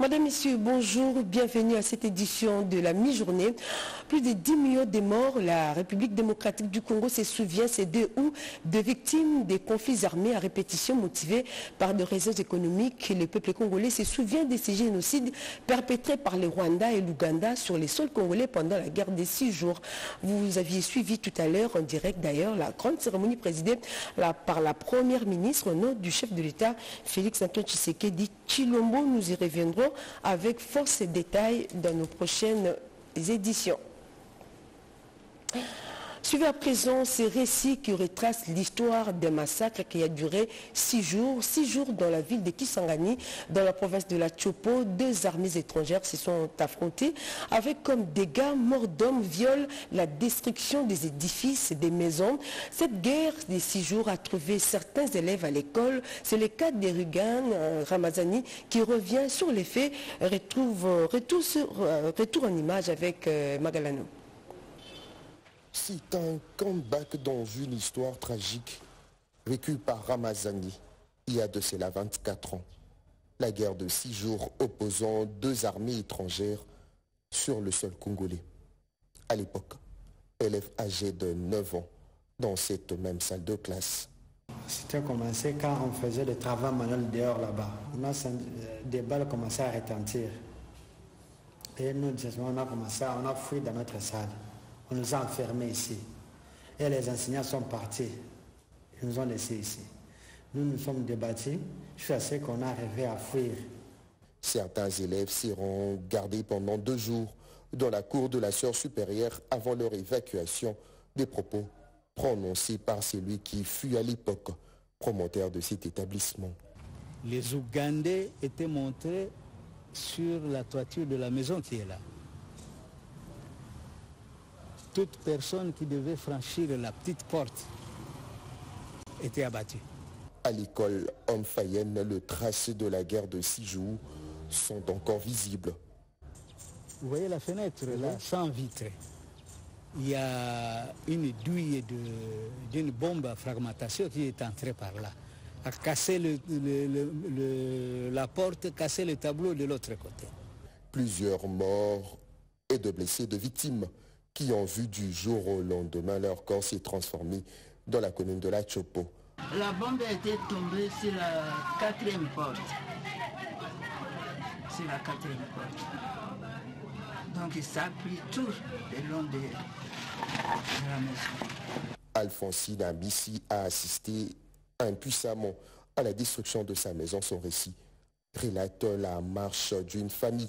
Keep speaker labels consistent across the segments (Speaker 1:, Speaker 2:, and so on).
Speaker 1: Madame, Messieurs, bonjour, bienvenue à cette édition de la mi-journée. Plus de 10 millions de morts, la République démocratique du Congo se souvient ces 2 août de victimes des conflits armés à répétition motivés par des raisons économiques. Le peuple congolais se souvient de ces génocides perpétrés par le Rwanda et l'Ouganda sur les sols congolais pendant la guerre des six jours. Vous aviez suivi tout à l'heure en direct d'ailleurs la grande cérémonie présidée par la première ministre au nom du chef de l'État, Félix Antoine Tshisekedi Chilombo. Nous y reviendrons avec force et détails dans nos prochaines éditions. Suivez à présent ces récits qui retracent l'histoire d'un massacre qui a duré six jours. Six jours dans la ville de Kisangani, dans la province de la Chopo. Deux armées étrangères se sont affrontées avec comme dégâts morts d'hommes, viols, la destruction des édifices et des maisons. Cette guerre des six jours a trouvé certains élèves à l'école. C'est le cas d'Erugan euh, Ramazani qui revient sur les faits. Retrouve, retour, euh, retour en image avec euh, Magalano.
Speaker 2: C'est un comeback dans une histoire tragique vécue par Ramazani il y a de cela 24 ans. La guerre de six jours opposant deux armées étrangères sur le sol congolais. À l'époque, élève âgé de 9 ans dans cette même salle de classe.
Speaker 3: C'était commencé quand on faisait le travail manuel dehors là-bas. On a des balles commençaient à retentir. Et nous, on a commencé, on a fui dans notre salle. On nous a enfermés ici. Et les enseignants sont partis. Ils nous ont laissés ici. Nous nous sommes débattus jusqu'à ce qu'on a arrivé à fuir.
Speaker 2: Certains élèves seront gardés pendant deux jours dans la cour de la sœur supérieure avant leur évacuation des propos prononcés par celui qui fut à l'époque promoteur de cet établissement.
Speaker 4: Les Ougandais étaient montrés sur la toiture de la maison qui est là toute personne qui devait franchir la petite porte était abattue.
Speaker 2: À l'école Fayenne, le tracé de la guerre de six jours sont encore visibles.
Speaker 4: Vous voyez la fenêtre là, sans vitre. Il y a une douille d'une bombe à fragmentation qui est entrée par là, a cassé la porte, cassé le tableau de l'autre côté.
Speaker 2: Plusieurs morts et de blessés de victimes qui ont vu du jour au lendemain leur corps s'est transformé dans la commune de La Chopo.
Speaker 5: La bombe était tombée sur la quatrième porte. Sur la quatrième porte. Donc ça a pris tout le long de, la maison.
Speaker 2: Alphonsine Abissi a assisté impuissamment à la destruction de sa maison. Son récit relate la marche d'une famille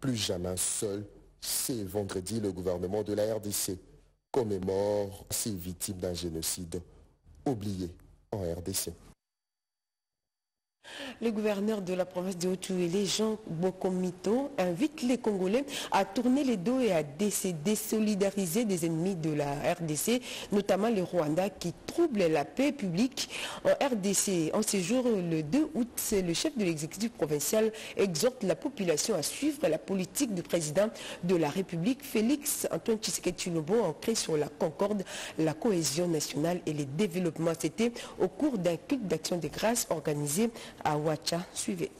Speaker 2: plus jamais seul c'est vendredi le gouvernement de la rdc commémore ces victimes d'un génocide oublié en rdc
Speaker 1: le gouverneur de la province de Haut-Touélé, Jean Bokomito, invite les Congolais à tourner les dos et à désolidariser des ennemis de la RDC, notamment les Rwandais qui troublent la paix publique en RDC. En ce jour, le 2 août, le chef de l'exécutif provincial exhorte la population à suivre la politique du président de la République, Félix Antoine Tshisekedi Chilombo, ancré sur la concorde, la cohésion nationale et le développement. C'était au cours d'un culte d'action de grâce organisé à. Suivez.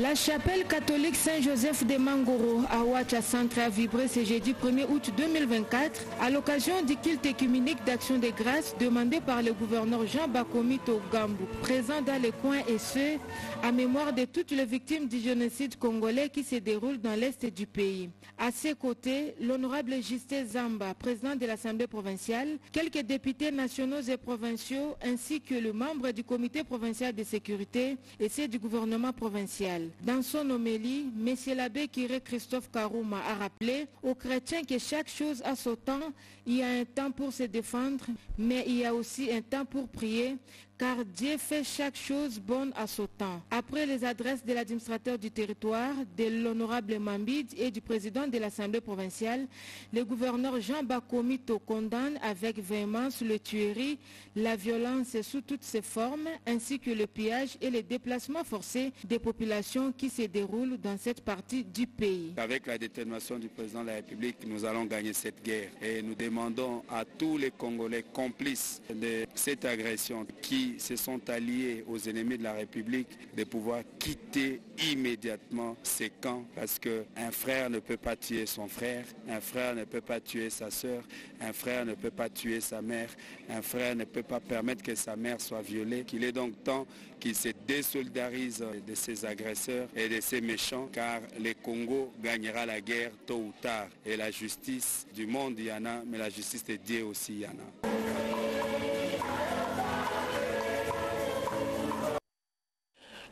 Speaker 6: La chapelle catholique Saint-Joseph de Mangoro à Ouacha Centre a vibré ce jeudi 1er août 2024 à l'occasion du culte écuménique d'action de grâce demandé par le gouverneur Jean Bakomi Gambou, présent dans les coins et ceux à mémoire de toutes les victimes du génocide congolais qui se déroule dans l'est du pays. À ses côtés, l'honorable Justin Zamba, président de l'Assemblée provinciale, quelques députés nationaux et provinciaux ainsi que le membre du comité provincial de sécurité et ceux du gouvernement provincial. Dans son homélie, M. l'abbé Kiré Christophe Karouma a rappelé aux chrétiens que chaque chose a son temps, il y a un temps pour se défendre, mais il y a aussi un temps pour prier, car Dieu fait chaque chose bonne à son temps. Après les adresses de l'administrateur du territoire, de l'honorable Mambid et du président de l'Assemblée provinciale, le gouverneur Jean Bakomito condamne avec véhémence le tuerie, la violence sous toutes ses formes, ainsi que le pillage et les déplacements forcés des populations qui se déroulent dans cette partie du pays.
Speaker 7: Avec la détermination du président de la République, nous allons gagner cette guerre et nous demandons à tous les Congolais complices de cette agression qui se sont alliés aux ennemis de la République de pouvoir quitter immédiatement ces camps parce qu'un frère ne peut pas tuer son frère, un frère ne peut pas tuer sa soeur, un frère ne peut pas tuer sa mère, un frère ne peut pas permettre que sa mère soit violée, qu'il est donc temps qu'il se désolidarise de ses agresseurs et de ces méchants car le Congo gagnera la guerre tôt ou tard et la justice du monde il y en a mais la justice de Dieu aussi il y en a.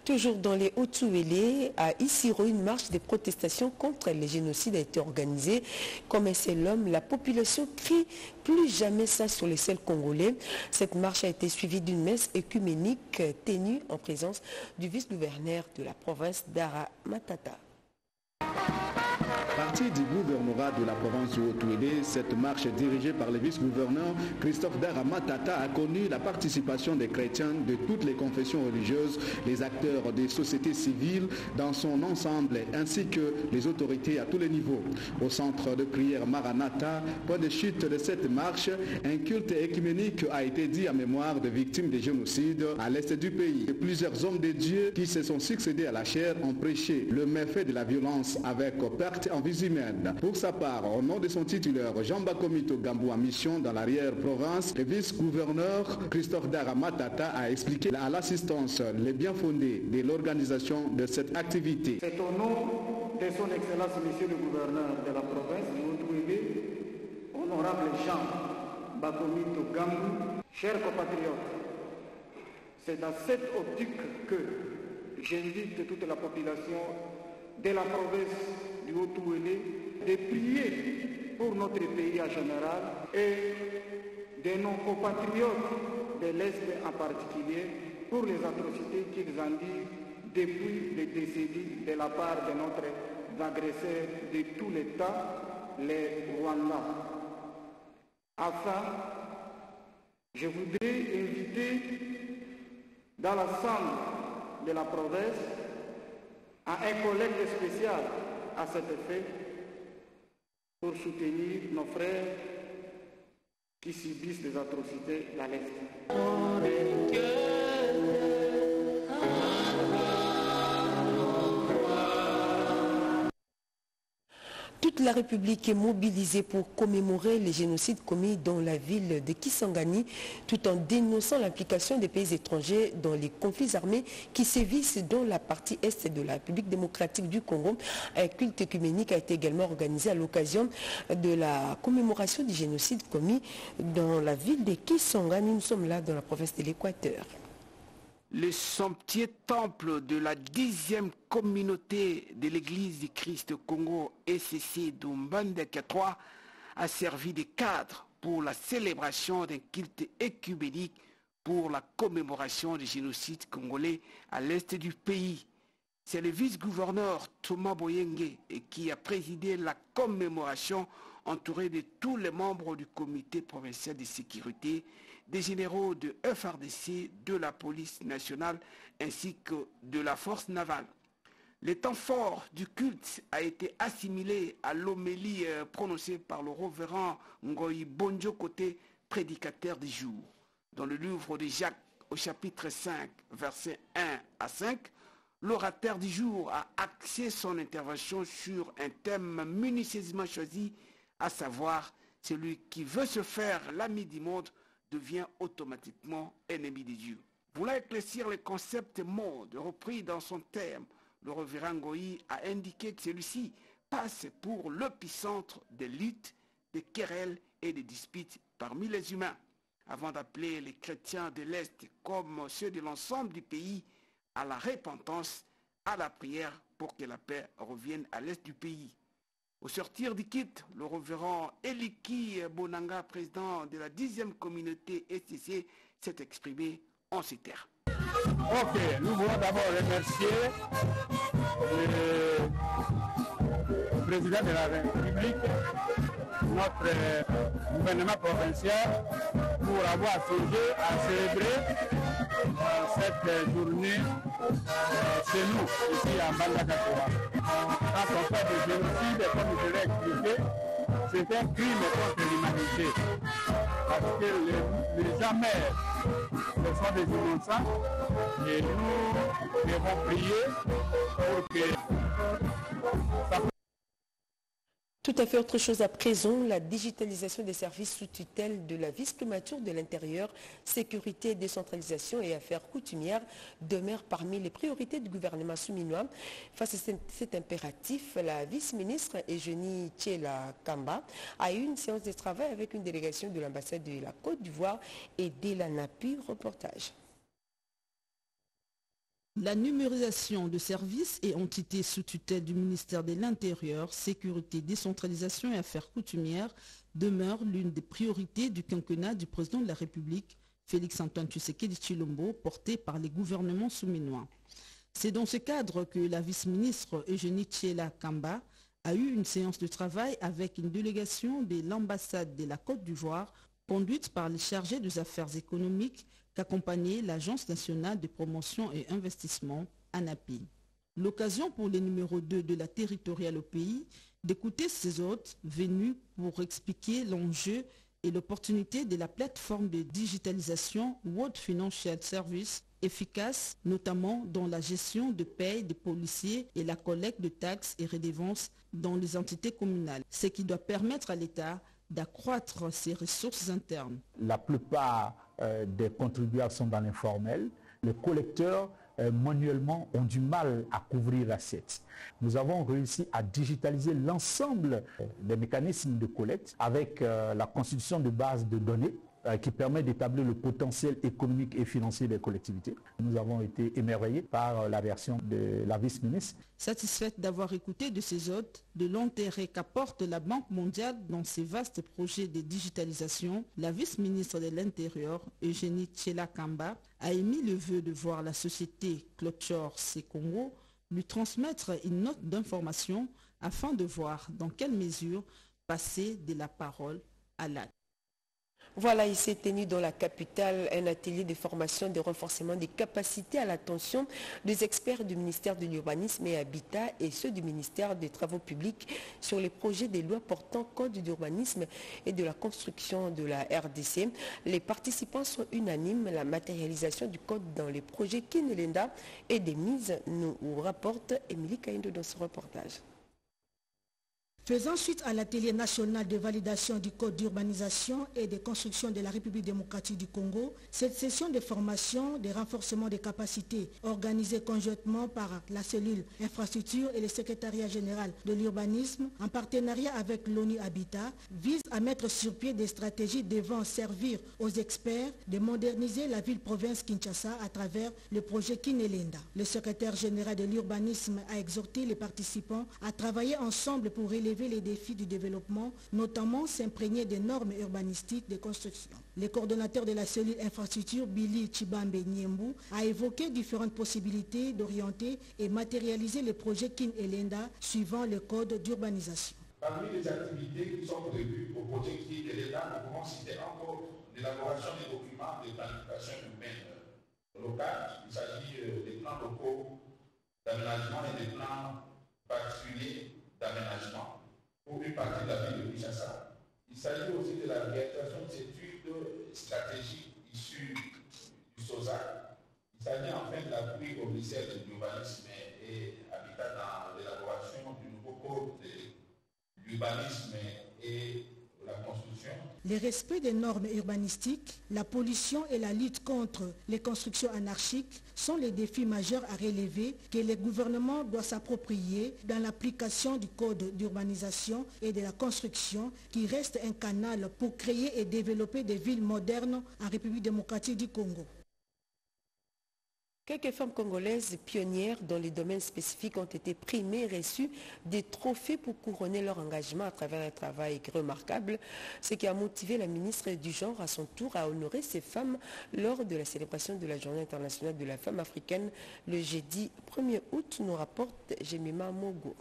Speaker 1: Toujours dans les Hauts-Touélés, à Issiro, une marche de protestation contre les génocides a été organisée. Comme un seul homme, la population crie plus jamais ça sur les sels congolais. Cette marche a été suivie d'une messe écuménique tenue en présence du vice-gouverneur de la province d'Ara Matata.
Speaker 8: Du gouvernorat de la province du Haut-Touélé, cette marche dirigée par le vice-gouverneur Christophe Daramatata a connu la participation des chrétiens de toutes les confessions religieuses, les acteurs des sociétés civiles dans son ensemble, ainsi que les autorités à tous les niveaux. Au centre de prière Maranatha, point de chute de cette marche, un culte écuménique a été dit en mémoire des victimes des génocides à l'est du pays. Et plusieurs hommes de Dieu qui se sont succédés à la chair ont prêché le méfait de la violence avec perte en vie Pour sa part, au nom de son titulaire Jean Bakomito Gambou en mission dans l'arrière-province, le vice-gouverneur Christophe Daramatata a expliqué à l'assistance les bien fondés de l'organisation de cette activité.
Speaker 9: C'est au nom de son Excellence Monsieur le gouverneur de la province Haut-Touébé, honorable Jean Bakomito Gambou, chers compatriotes, c'est dans cette optique que j'invite toute la population de la province du Haut-Touélé de prier pour notre pays en général et de nos compatriotes de l'Est en particulier pour les atrocités qu'ils endurent depuis les décennies de la part de notre agresseur de tout l'État, les Rwandais. Enfin, je voudrais inviter dans l'ensemble de la province à un collègue spécial à cet effet pour soutenir nos frères qui subissent des atrocités dans l'Est.
Speaker 1: Toute la République est mobilisée pour commémorer les génocides commis dans la ville de Kisangani, tout en dénonçant l'implication des pays étrangers dans les conflits armés qui sévissent dans la partie est de la République démocratique du Congo. Un culte œcuménique a été également organisé à l'occasion de la commémoration du génocide commis dans la ville de Kisangani. Nous sommes là dans la province de l'Équateur.
Speaker 10: Le somptueux temple de la dixième communauté de l'église du Christ Congo ECC d'Umbandek 3 a servi de cadre pour la célébration d'un culte écuménique pour la commémoration du génocide congolais à l'est du pays. C'est le vice-gouverneur Thomas Boyenge qui a présidé la commémoration entouré de tous les membres du comité provincial de sécurité des généraux de FRDC, de la police nationale ainsi que de la force navale. Le temps fort du culte a été assimilé à l'homélie prononcée par le révérend Ngoyi Bonjo côté prédicateur du jour. Dans le livre de Jacques au chapitre 5, versets 1 à 5, l'orateur du jour a axé son intervention sur un thème minutieusement choisi, à savoir celui qui veut se faire l'ami du monde devient automatiquement ennemi de Dieu. Voulant éclaircir le concept monde repris dans son terme, le révérend Goï a indiqué que celui-ci passe pour l'épicentre des luttes, des querelles et des disputes parmi les humains, avant d'appeler les chrétiens de l'Est comme ceux de l'ensemble du pays à la repentance, à la prière pour que la paix revienne à l'est du pays. Au sortir du kit, le révérend Eliki Bonanga, président de la 10e communauté STC, s'est exprimé en ces termes.
Speaker 11: Ok, nous voulons d'abord remercier le président de la République, notre gouvernement provincial, pour avoir songé à célébrer cette journée chez nous, ici à Bandakatoura. Quand on fait des génocides, comme je l'ai expliqué, c'est un crime contre l'humanité. Parce que les, les meurent, ce sont des innocents, et nous devons prier pour que
Speaker 1: tout à fait autre chose à présent, la digitalisation des services sous tutelle de la vice-primature de l'Intérieur, sécurité, décentralisation et affaires coutumières demeurent parmi les priorités du gouvernement souminois. Face à cet impératif, la vice-ministre Eugénie Tchela Kamba a eu une séance de travail avec une délégation de l'ambassade de la Côte d'Ivoire et de la NAPI. Reportage.
Speaker 12: La numérisation de services et entités sous tutelle du ministère de l'Intérieur, Sécurité, Décentralisation et Affaires coutumières demeure l'une des priorités du quinquennat du président de la République, Félix-Antoine Tshisekedi Chilombo, porté par les gouvernements souminois. C'est dans ce cadre que la vice-ministre Eugénie Tchiela Kamba a eu une séance de travail avec une délégation de l'ambassade de la Côte d'Ivoire conduite par les chargés des affaires économiques qu'accompagnait l'Agence nationale de promotion et investissement, ANAPI. L'occasion pour les numéros 2 de la territoriale au pays d'écouter ces hôtes venus pour expliquer l'enjeu et l'opportunité de la plateforme de digitalisation World Financial Service efficace, notamment dans la gestion de paye des policiers et la collecte de taxes et redevances dans les entités communales, ce qui doit permettre à l'État d'accroître ses ressources internes.
Speaker 13: La plupart euh, des contribuables sont dans l'informel. Les collecteurs euh, manuellement ont du mal à couvrir l'assiette. Nous avons réussi à digitaliser l'ensemble des mécanismes de collecte avec euh, la constitution de bases de données qui permet d'établir le potentiel économique et financier des collectivités. Nous avons été émerveillés par la réaction de la vice-ministre.
Speaker 12: Satisfaite d'avoir écouté de ses hôtes de l'intérêt qu'apporte la Banque mondiale dans ses vastes projets de digitalisation, la vice-ministre de l'Intérieur, Eugénie Tchela Kamba, a émis le vœu de voir la société Clochor Congo lui transmettre une note d'information afin de voir dans quelle mesure passer de la parole à l'acte.
Speaker 1: Voilà, il s'est tenu dans la capitale un atelier de formation de renforcement des capacités à l'attention des experts du ministère de l'Urbanisme et Habitat et ceux du ministère des Travaux publics sur les projets des lois portant code d'urbanisme et de la construction de la RDC. Les participants sont unanimes. La matérialisation du code dans les projets Kinelenda et des mises nous rapporte Émilie Kaindo dans ce reportage.
Speaker 14: Faisant suite à l'atelier national de validation du code d'urbanisation et de construction de la République démocratique du Congo, cette session de formation, de renforcement des capacités organisée conjointement par la cellule infrastructure et le secrétariat général de l'urbanisme en partenariat avec l'ONU Habitat vise à mettre sur pied des stratégies devant servir aux experts de moderniser la ville-province Kinshasa à travers le projet Kinelenda. Le secrétaire général de l'urbanisme a exhorté les participants à travailler ensemble pour les défis du développement, notamment s'imprégner des normes urbanistiques de construction. Le coordonnateur de la cellule infrastructure, Billy Chibambe Niembu, a évoqué différentes possibilités d'orienter et matérialiser le projet Kin Elenda suivant le code d'urbanisation.
Speaker 15: Parmi les activités qui sont prévues au projet Kin Elenda, nous pouvons citer encore l'élaboration des documents de planification humaine locale. Il s'agit euh, des plans locaux d'aménagement et des plans particuliers d'aménagement de la ville de. Il s'agit aussi de la réalisation d'études stratégiques issues du SOSA. Il s'agit enfin de l'appui au ministère de l'urbanisme et habitat dans l'élaboration du nouveau code de l'urbanisme et.
Speaker 14: Le respect des normes urbanistiques, la pollution et la lutte contre les constructions anarchiques sont les défis majeurs à relever que le gouvernement doit s'approprier dans l'application du code d'urbanisation et de la construction qui reste un canal pour créer et développer des villes modernes en République démocratique du Congo.
Speaker 1: Quelques femmes congolaises pionnières dans les domaines spécifiques ont été primées et reçues des trophées pour couronner leur engagement à travers un travail remarquable, ce qui a motivé la ministre du genre à son tour à honorer ces femmes lors de la célébration de la Journée internationale de la femme africaine le jeudi 1er août, nous rapporte Jemima Mogo.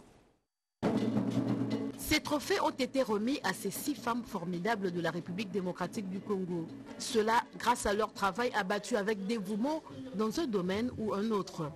Speaker 16: Ces trophées ont été remis à ces six femmes formidables de la République démocratique du Congo. Cela grâce à leur travail abattu avec dévouement dans un domaine ou un autre.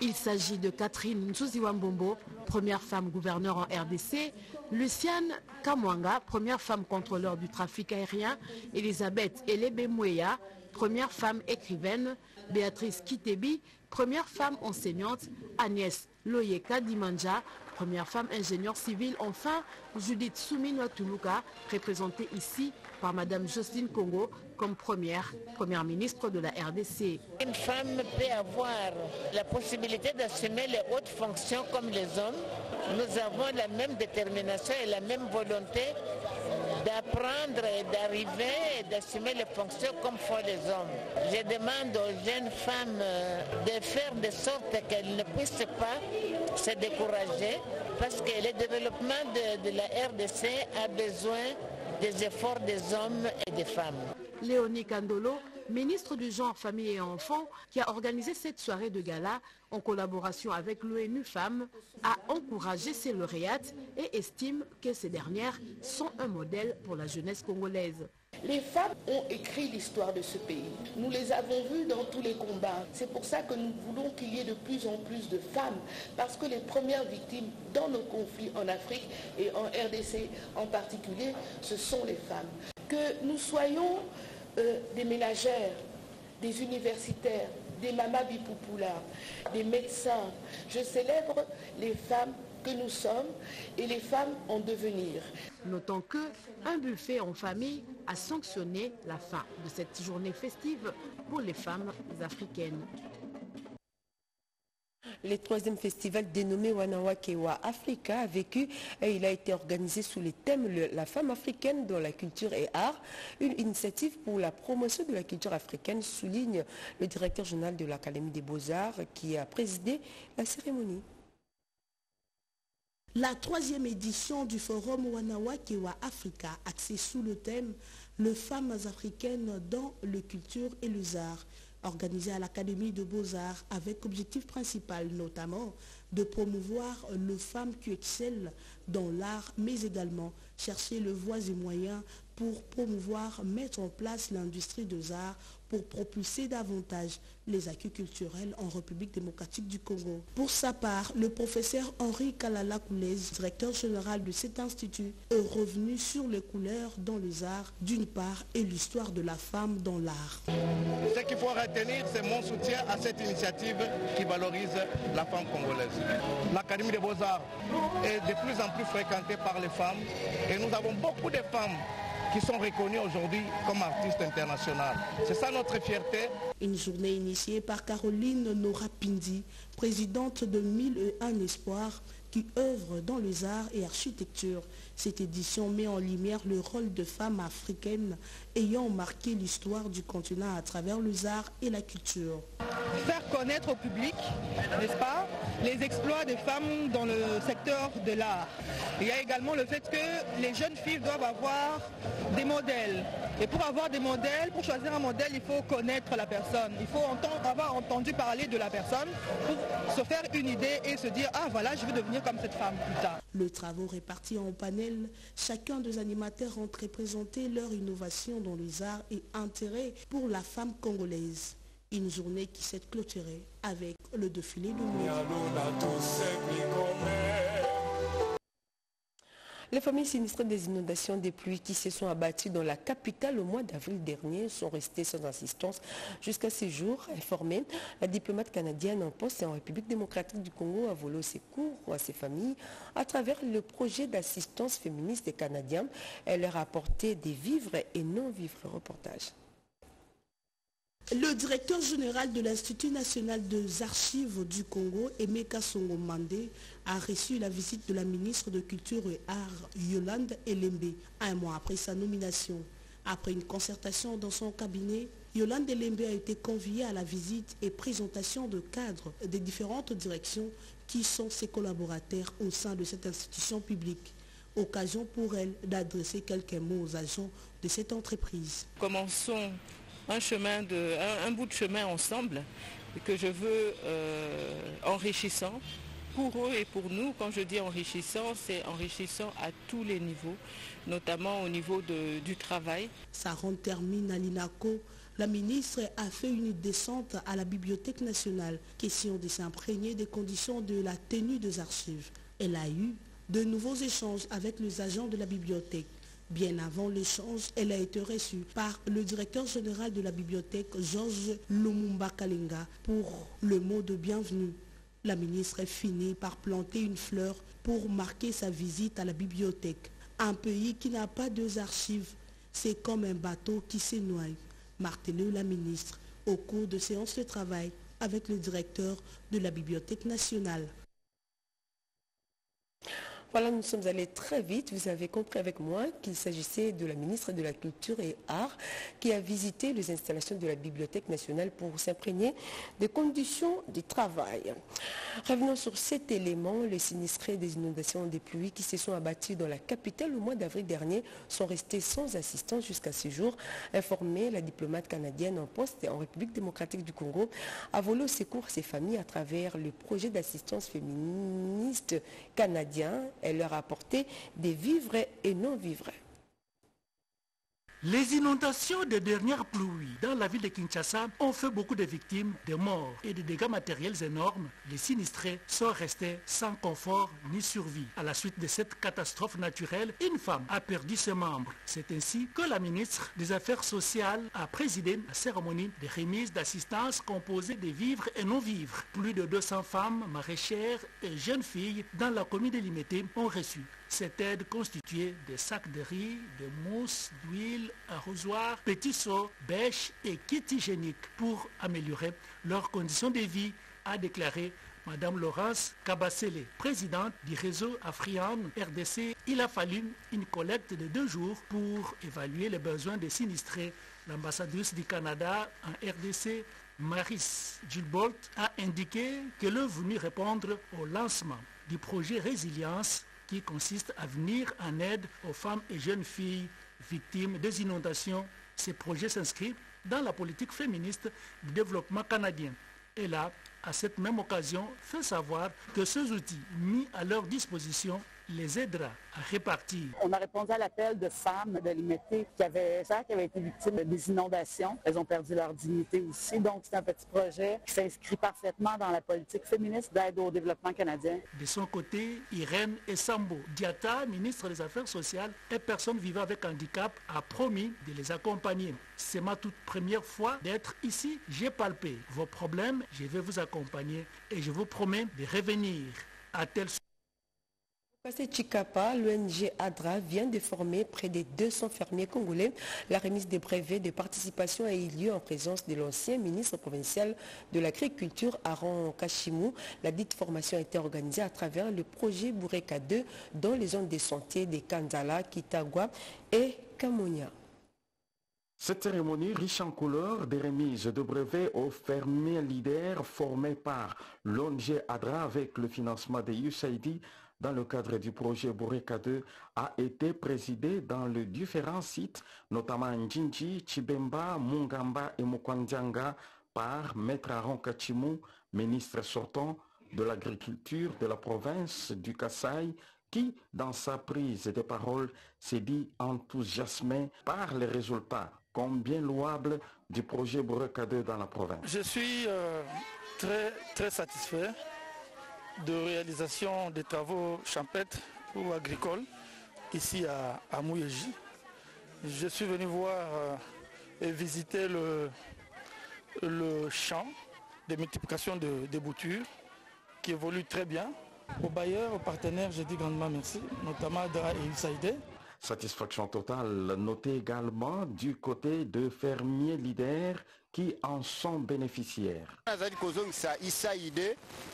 Speaker 16: Il s'agit de Catherine Nzuziwambombo, première femme gouverneure en RDC, Luciane Kamwanga, première femme contrôleur du trafic aérien, Elisabeth Elebemweya, première femme écrivaine, Béatrice Kitebi, première femme enseignante, Agnès Loyeka Dimanja, première femme ingénieure civile, enfin Judith Soumino Tuluka, représentée ici par Madame Jocelyne Congo comme première première ministre de la RDC.
Speaker 17: Une femme peut avoir la possibilité d'assumer les hautes fonctions comme les hommes. Nous avons la même détermination et la même volonté d'apprendre et d'arriver et d'assumer les fonctions comme font les hommes. Je demande aux jeunes femmes de faire de sorte qu'elles ne puissent pas se décourager parce que le développement de, la RDC a besoin des efforts des hommes et des femmes.
Speaker 16: Léonie Kandolo, ministre du Genre, Famille et Enfants, qui a organisé cette soirée de gala en collaboration avec l'ONU Femmes, a encouragé ces lauréates et estime que ces dernières sont un modèle pour la jeunesse congolaise.
Speaker 18: Les femmes ont écrit l'histoire de ce pays. Nous les avons vues dans tous les combats. C'est pour ça que nous voulons qu'il y ait de plus en plus de femmes, parce que les premières victimes dans nos conflits en Afrique et en RDC en particulier, ce sont les femmes. Que nous soyons euh, des ménagères, des universitaires, des mamas bipoupoula, des médecins. Je célèbre les femmes que nous sommes et les femmes en devenir.
Speaker 16: Notons que un buffet en famille a sanctionné la fin de cette journée festive pour les femmes africaines.
Speaker 1: Le troisième festival dénommé Wanawakewa Africa a vécu et il a été organisé sous les thèmes La femme africaine dans la culture et art, une initiative pour la promotion de la culture africaine, souligne le directeur général de l'Académie des beaux-arts qui a présidé la cérémonie.
Speaker 19: La troisième édition du forum Wanawakewa Africa, axée sous le thème Les femmes africaines dans le culture et les arts, organisée à l'Académie de Beaux-Arts avec objectif principal notamment de promouvoir les femmes qui excellent dans l'art, mais également chercher le voies et moyens pour promouvoir, mettre en place l'industrie des arts pour propulser davantage les acquis culturels en République démocratique du Congo. Pour sa part, le professeur Henri Kalala Koulez, directeur général de cet institut, est revenu sur les couleurs dans les arts d'une part et l'histoire de la femme dans l'art.
Speaker 20: Ce qu'il faut retenir, c'est mon soutien à cette initiative qui valorise la femme congolaise. L'Académie des beaux-arts est de plus en plus fréquentée par les femmes et nous avons beaucoup de femmes qui sont reconnus aujourd'hui comme artistes internationales. C'est ça notre fierté.
Speaker 19: Une journée initiée par Caroline Norapindi, présidente de 1001 Espoirs, qui œuvre dans les arts et architecture. Cette édition met en lumière le rôle de femmes africaines ayant marqué l'histoire du continent à travers les arts et la culture.
Speaker 21: Faire connaître au public, n'est-ce pas, les exploits des femmes dans le secteur de l'art. Il y a également le fait que les jeunes filles doivent avoir des modèles. Et pour avoir des modèles, pour choisir un modèle, il faut connaître la personne. Il faut avoir entendu parler de la personne se faire une idée et se dire, ah voilà, je veux devenir comme cette femme plus tard.
Speaker 19: Le travaux répartis en panel, chacun des animateurs ont représenté leur innovation dans les arts et intérêt pour la femme congolaise. Une journée qui s'est clôturée avec le défilé de
Speaker 1: Les familles sinistrées des inondations des pluies qui se sont abattues dans la capitale au mois d'avril dernier sont restées sans assistance jusqu'à ce jour. Informée, la diplomate canadienne en poste en République démocratique du Congo a volé au secours à ces familles à travers le projet d'assistance féministe des Canadiens. Elle leur a apporté des vivres et non-vivres. Reportage.
Speaker 19: Le directeur général de l'Institut national des archives du Congo, Emeka Songo Mandé, a reçu la visite de la ministre de Culture et Arts, Yolande Elembe, un mois après sa nomination. Après une concertation dans son cabinet, Yolande Delembe a été conviée à la visite et présentation de cadres des différentes directions qui sont ses collaborateurs au sein de cette institution publique. Occasion pour elle d'adresser quelques mots aux agents de cette entreprise.
Speaker 22: Commençons un, chemin de, un, bout de chemin ensemble que je veux euh, enrichissant pour eux et pour nous. Quand je dis enrichissant, c'est enrichissant à tous les niveaux, notamment au niveau du travail.
Speaker 19: Ça termine à l'INACO. La ministre a fait une descente à la Bibliothèque nationale, question de s'imprégner des conditions de la tenue des archives. Elle a eu de nouveaux échanges avec les agents de la bibliothèque. Bien avant l'échange, elle a été reçue par le directeur général de la bibliothèque, Georges Lumumba Kalinga, pour le mot de bienvenue. La ministre finit par planter une fleur pour marquer sa visite à la bibliothèque. Un pays qui n'a pas deux archives, c'est comme un bateau qui se noie. Martelé la ministre au cours de séances de travail avec le directeur de la Bibliothèque nationale.
Speaker 1: Voilà, nous sommes allés très vite. Vous avez compris avec moi qu'il s'agissait de la ministre de la Culture et Arts qui a visité les installations de la Bibliothèque nationale pour s'imprégner des conditions de travail. Revenons sur cet élément. Les sinistrés des inondations des pluies qui se sont abattus dans la capitale au mois d'avril dernier sont restés sans assistance jusqu'à ce jour. Informé, la diplomate canadienne en poste en République démocratique du Congo a volé au secours à ces familles à travers le projet d'assistance féministe canadien elle leur a apporté des vivres et non-vivres.
Speaker 23: Les inondations des dernières pluies dans la ville de Kinshasa ont fait beaucoup de victimes, de morts et de dégâts matériels énormes. Les sinistrés sont restés sans confort ni survie. À la suite de cette catastrophe naturelle, une femme a perdu ses membres. C'est ainsi que la ministre des Affaires sociales a présidé la cérémonie de remise d'assistance composée de vivres et non-vivres. Plus de 200 femmes, maraîchères et jeunes filles dans la commune limitée ont reçu cette aide constituée de sacs de riz, de mousse, d'huile, arrosoirs, petits seaux, bêches et kits hygiéniques pour améliorer leurs conditions de vie, a déclaré Madame Laurence Kabasele, présidente du réseau Afrian RDC. Il a fallu une collecte de deux jours pour évaluer les besoins des sinistrés. L'ambassadrice du Canada en RDC, Maris Gilbolt, a indiqué qu'elle est venue répondre au lancement du projet Résilience qui consiste à venir en aide aux femmes et jeunes filles victimes des inondations. Ces projets s'inscrivent dans la politique féministe du développement canadien. Et là, à cette même occasion, fait savoir que ces outils mis à leur disposition les aidera à répartir.
Speaker 24: On a répondu à l'appel de femmes de l'IMET qui avaient, qui avaient été victimes des inondations. Elles ont perdu leur dignité aussi. Donc, c'est un petit projet qui s'inscrit parfaitement dans la politique féministe d'aide au développement canadien.
Speaker 23: De son côté, Irène Essambo Diata, ministre des Affaires sociales et personnes vivant avec handicap, a promis de les accompagner. C'est ma toute première fois d'être ici. J'ai palpé vos problèmes, je vais vous accompagner et je vous promets de revenir à tel
Speaker 1: Passé Chikapa, l'ONG ADRA vient de former près de 200 fermiers congolais. La remise des brevets de participation a eu lieu en présence de l'ancien ministre provincial de l'Agriculture, Aaron Kachimou. La dite formation a été organisée à travers le projet Boureka 2 dans les zones de santé de Kanzala, Kitagua et Kamonia.
Speaker 25: Cette cérémonie riche en couleurs des remises de brevets aux fermiers leaders formés par l'ONG ADRA avec le financement de USAID dans le cadre du projet Boreka 2 a été présidé dans les différents sites, notamment Njinji, Chibemba, Mungamba et Mukwanjanga par Maître Aaron Kachimou, ministre sortant de l'agriculture de la province du Kassai, qui, dans sa prise de parole, s'est dit enthousiasmé par les résultats combien louables du projet Boreka 2 dans la province.
Speaker 26: Je suis euh, très, très satisfait de réalisation des travaux champêtres ou agricoles ici à, à Je suis venu voir euh, et visiter le, champ de multiplication de, des boutures qui évolue très bien. Aux bailleurs, aux partenaires, je dis grandement merci, notamment Dra et USAID.
Speaker 25: Satisfaction totale notée également du côté de fermiers leaders qui en sont bénéficiaires.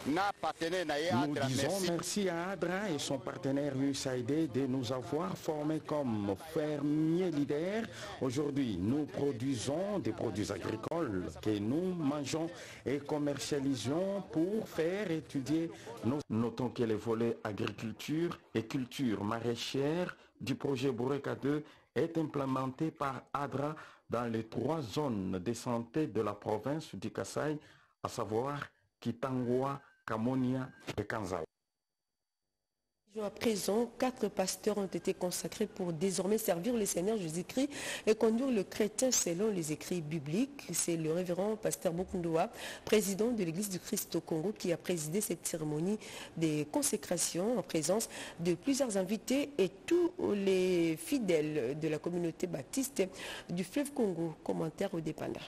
Speaker 25: Nous disons merci à Adra et son partenaire USAID de nous avoir formés comme fermiers leaders. Aujourd'hui, nous produisons des produits agricoles que nous mangeons et commercialisons pour faire étudier nos... Notons que les volets agriculture et culture maraîchère du projet Boureka 2 est implémenté par ADRA dans les trois zones de santé de la province du Kassai, à savoir Kitangwa, Kamonia et Kanzao.
Speaker 1: À présent, quatre pasteurs ont été consacrés pour désormais servir le Seigneur Jésus-Christ et conduire le chrétien selon les écrits bibliques. C'est le révérend pasteur Bokundoa, président de l'Église du Christ au Congo, qui a présidé cette cérémonie de consécration en présence de plusieurs invités et tous les fidèles de la communauté baptiste du fleuve Congo. Commentaire au dépendant.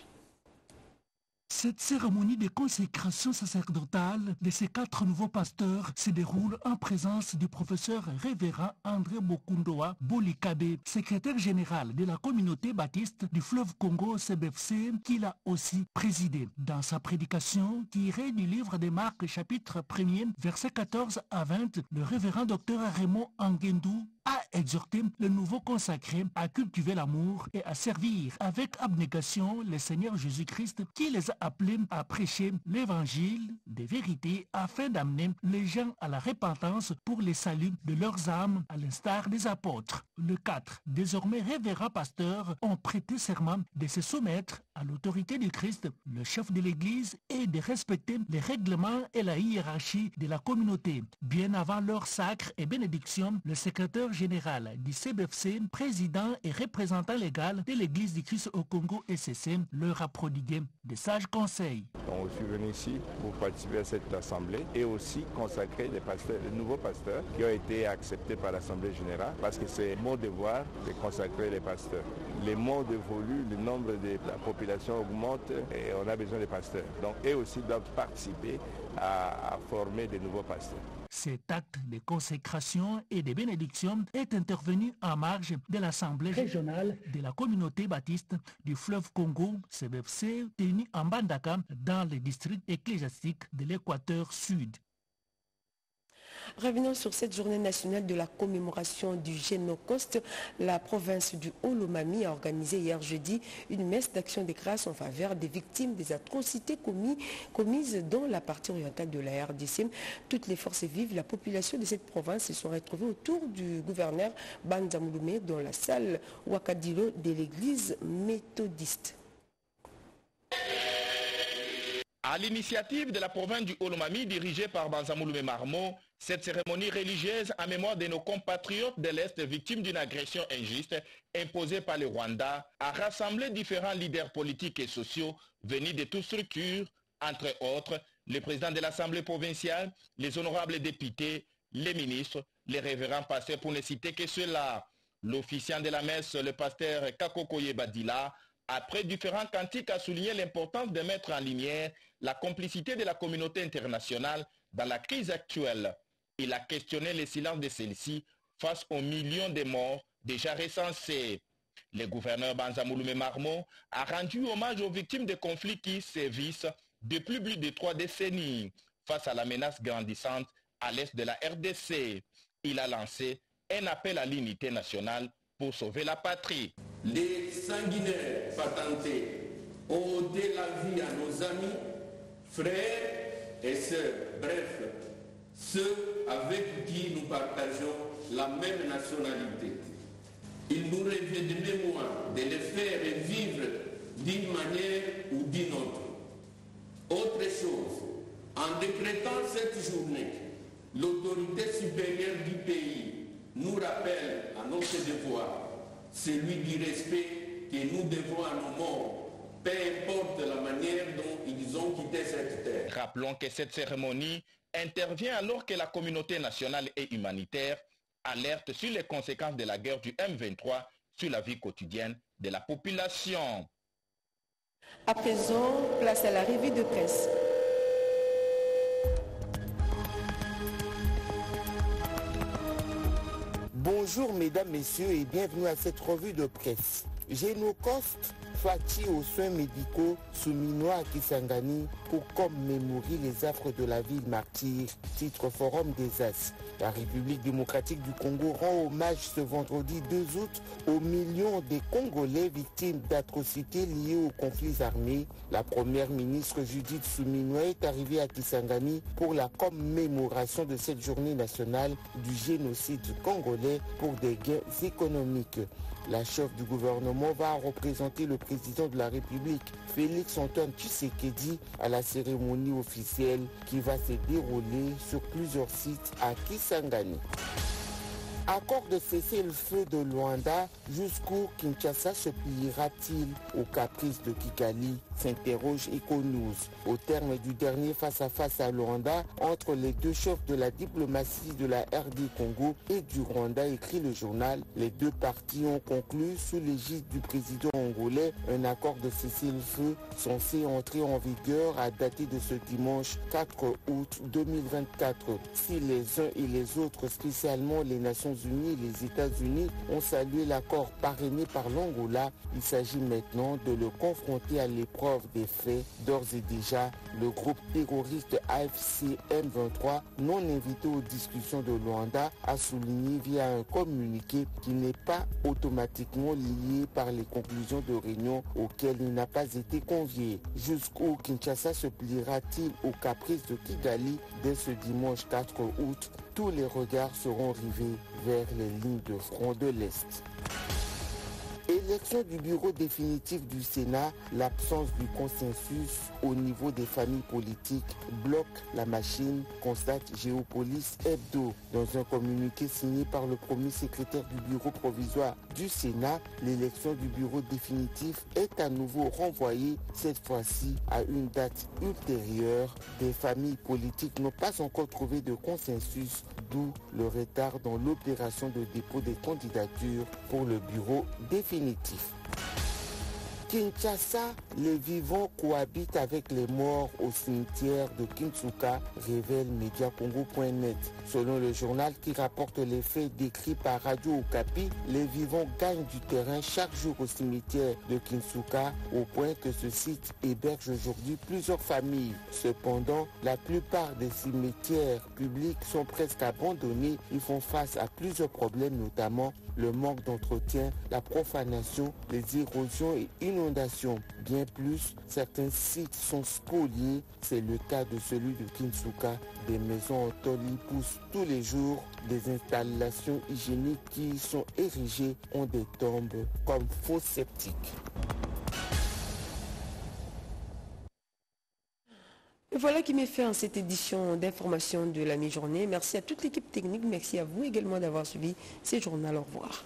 Speaker 23: Cette cérémonie de consécration sacerdotale de ces quatre nouveaux pasteurs se déroule en présence du professeur révérend André Bokundoa Bolikabe, secrétaire général de la communauté baptiste du fleuve Congo CBFC, qu'il a aussi présidé. Dans sa prédication, tirée du livre des Marques chapitre 1er, versets 14 à 20, le révérend docteur Raymond Angendou a exhorté le nouveau consacré à cultiver l'amour et à servir avec abnégation le Seigneur Jésus-Christ qui les a appelés à prêcher l'évangile des vérités afin d'amener les gens à la repentance pour les saluts de leurs âmes à l'instar des apôtres. Le 4. Désormais révérends pasteurs ont prêté serment de se soumettre à l'autorité du Christ, le chef de l'Église, et de respecter les règlements et la hiérarchie de la communauté. Bien avant leur sacre et bénédiction, le secrétaire général du CBFC, président et représentant légal de l'Église du Christ au Congo SCC, leur a prodigué des sages conseils.
Speaker 27: On suis venu ici pour participer à cette assemblée et aussi consacrer les, nouveaux pasteurs qui ont été acceptés par l'Assemblée générale parce que c'est mon devoir de consacrer les pasteurs. Les mondes évoluent, le nombre de la population augmente et on a besoin de pasteurs. Donc eux aussi doivent participer à, à former de nouveaux pasteurs.
Speaker 23: Cet acte de consécration et de bénédiction est intervenu en marge de l'Assemblée régionale de la communauté baptiste du fleuve Congo, CBFC, tenue en Bandaka dans le district ecclésiastique de l'Équateur Sud.
Speaker 1: Revenons sur cette journée nationale de la commémoration du Génocoste. La province du Haut-Lomami a organisé hier jeudi une messe d'action de grâce en faveur des victimes des atrocités commis, commises dans la partie orientale de la RDC. Toutes les forces vives, la population de cette province se sont retrouvées autour du gouverneur Banzamouloumé dans la salle Wakadilo de l'église méthodiste.
Speaker 28: À l'initiative de la province du Olomami dirigée par Banzamouloumé Marmo, cette cérémonie religieuse en mémoire de nos compatriotes de l'Est victimes d'une agression injuste imposée par le Rwanda a rassemblé différents leaders politiques et sociaux venus de toutes structures, entre autres le président de l'Assemblée provinciale, les honorables députés, les ministres, les révérends pasteurs pour ne citer que ceux-là. L'officiant de la messe, le pasteur Kakokoye Badila, après différents cantiques, a souligné l'importance de mettre en lumière la complicité de la communauté internationale dans la crise actuelle. Il a questionné le silence de celle-ci face aux millions de morts déjà recensés. Le gouverneur Banzamouloumé Marmo a rendu hommage aux victimes des conflits qui sévissent depuis plus de trois décennies face à la menace grandissante à l'est de la RDC. Il a lancé un appel à l'unité nationale sauver la patrie.
Speaker 29: Les sanguinaires patentés ont ôté la vie à nos amis, frères et sœurs, bref, ceux avec qui nous partageons la même nationalité. Il nous revient de mémoire de les faire vivre d'une manière ou d'une autre. Autre chose, en décrétant cette journée, l'autorité supérieure du pays nous rappelle à notre devoir celui du respect que nous devons à nos morts, peu importe la manière dont ils ont quitté cette terre.
Speaker 28: Rappelons que cette cérémonie intervient alors que la communauté nationale et humanitaire alerte sur les conséquences de la guerre du M23 sur la vie quotidienne de la population.
Speaker 1: À présent, place à la revue de presse.
Speaker 30: Bonjour mesdames, messieurs et bienvenue à cette revue de presse. Génocoste Fati aux soins médicaux souminois à Kisangani pour commémorer les affres de la ville martyre, titre Forum des As. La République démocratique du Congo rend hommage ce vendredi 2 août aux millions des Congolais victimes d'atrocités liées aux conflits armés. La première ministre Judith Souminois est arrivée à Kisangani pour la commémoration de cette journée nationale du génocide congolais pour des gains économiques. La chef du gouvernement va représenter le président de la République, Félix Antoine Tshisekedi, à la cérémonie officielle qui va se dérouler sur plusieurs sites à Kisangani. Accord de cesser le feu de Luanda, jusqu'où Kinshasa se pliera-t-il aux caprices de Kikali s'interroge Econews. Au terme du dernier face-à-face à, Luanda, entre les deux chefs de la diplomatie de la RD Congo et du Rwanda, écrit le journal, les deux parties ont conclu sous l'égide du président angolais un accord de cessez-le-feu censé entrer en vigueur à dater de ce dimanche 4 août 2024. Si les uns et les autres, spécialement les Nations Unies et les États-Unis, ont salué l'accord parrainé par l'Angola, il s'agit maintenant de le confronter à l'épreuve des faits, d'ores et déjà, le groupe terroriste AFC M23, non invité aux discussions de Luanda, a souligné via un communiqué qui n'est pas automatiquement lié par les conclusions de réunion auxquelles il n'a pas été convié. Jusqu'où Kinshasa se pliera-t-il aux caprices de Kigali dès ce dimanche 4 août? Tous les regards seront rivés vers les lignes de front de l'Est. Élection du bureau définitif du Sénat, l'absence du consensus au niveau des familles politiques bloque la machine, constate Géopolis Hebdo. Dans un communiqué signé par le premier secrétaire du bureau provisoire du Sénat, l'élection du bureau définitif est à nouveau renvoyée, cette fois-ci à une date ultérieure. Des familles politiques n'ont pas encore trouvé de consensus, d'où le retard dans l'opération de dépôt des candidatures pour le bureau définitif. Kinshasa, les vivants cohabitent avec les morts au cimetière de Kinsuka, révèle Mediacongo.net. Selon le journal qui rapporte les faits décrits par Radio Okapi, les vivants gagnent du terrain chaque jour au cimetière de Kinsuka, au point que ce site héberge aujourd'hui plusieurs familles. Cependant, la plupart des cimetières publics sont presque abandonnés. Ils font face à plusieurs problèmes, notamment le manque d'entretien, la profanation, les érosions et inondations. Bien plus, certains sites sont spoliés. C'est le cas de celui de Kinsuka. Des maisons en poussent tous les jours. Des installations hygiéniques qui y sont érigées ont des tombes comme faux sceptiques.
Speaker 1: Voilà qui m'est fait en cette édition d'information de la mi-journée. Merci à toute l'équipe technique, merci à vous également d'avoir suivi ces journaux. Au revoir.